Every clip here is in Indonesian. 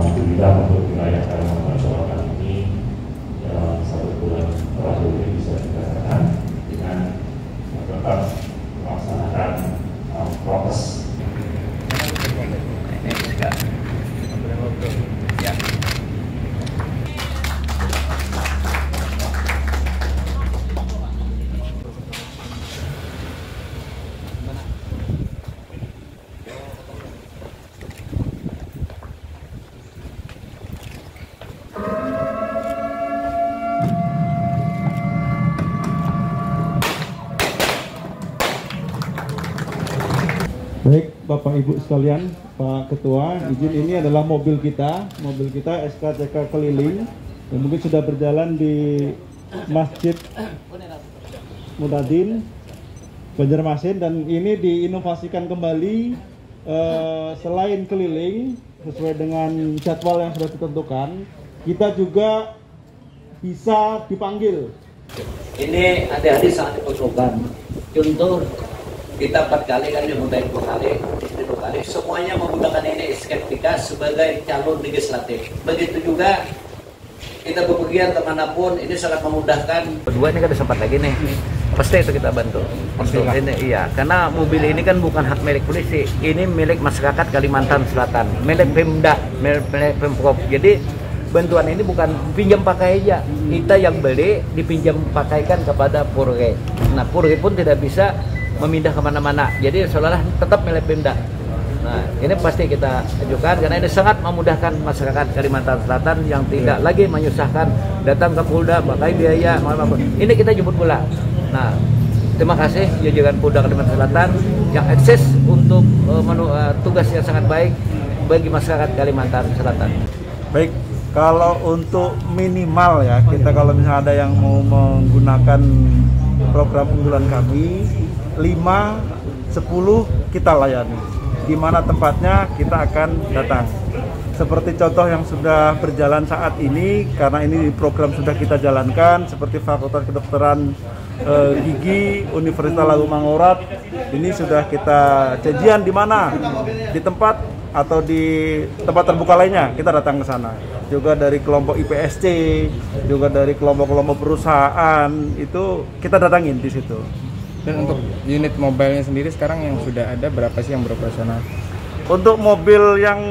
Alhamdulillah untuk wilayah Baik, Bapak Ibu sekalian, Pak Ketua, izin ini adalah mobil kita, mobil kita SKCK keliling yang mungkin sudah berjalan di Masjid Mudadin, Banjarmasin dan ini diinovasikan kembali eh, selain keliling sesuai dengan jadwal yang sudah ditentukan, kita juga bisa dipanggil Ini adik-adik sangat diperlukan. Contoh kita empat kali kan dimudahin dua kali, ini dua kali. Semuanya menggunakan ini skeptika sebagai calon legislatif. Begitu juga kita bepergian ke mana pun ini sangat memudahkan. Berdua ini kan ada sempat lagi nih. Pasti itu kita bantu. Untuk ini iya, karena mobil ini kan bukan hak milik polisi, ini milik masyarakat Kalimantan Selatan, milik Pemda, milik, milik Pemprov. Jadi bantuan ini bukan pinjam pakai aja, kita yang beli dipinjam pakaikan kepada Purge. Nah Purge pun tidak bisa memindah ke mana-mana, jadi seolah-olah tetap milik Pemda. Nah, ini pasti kita ajukan karena ini sangat memudahkan masyarakat Kalimantan Selatan yang tidak lagi menyusahkan datang ke Polda pakai biaya apa Ini kita jemput pula. Nah, terima kasih jajaran Polda Kalimantan Selatan yang eksis untuk uh, menu- uh, tugas yang sangat baik bagi masyarakat Kalimantan Selatan. Baik, kalau untuk minimal ya, kita kalau misalnya ada yang mau menggunakan program unggulan kami, 5, 10 kita layani. Di mana tempatnya kita akan datang. Seperti contoh yang sudah berjalan saat ini, karena ini program sudah kita jalankan, seperti Fakultas Kedokteran eh, Gigi Universitas Lagu Mangorat, ini sudah kita janjian di mana? Di tempat atau di tempat terbuka lainnya kita datang ke sana juga dari kelompok IPSC juga dari kelompok-kelompok perusahaan itu kita datangin di situ Dan untuk unit mobilenya sendiri sekarang yang sudah ada berapa sih yang beroperasional? untuk mobil yang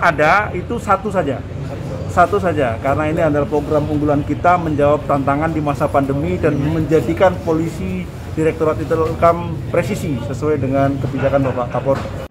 ada itu satu saja satu saja karena ini adalah program unggulan kita menjawab tantangan di masa pandemi dan menjadikan polisi Direktorat Intelkam presisi sesuai dengan kebijakan Bapak Kapolri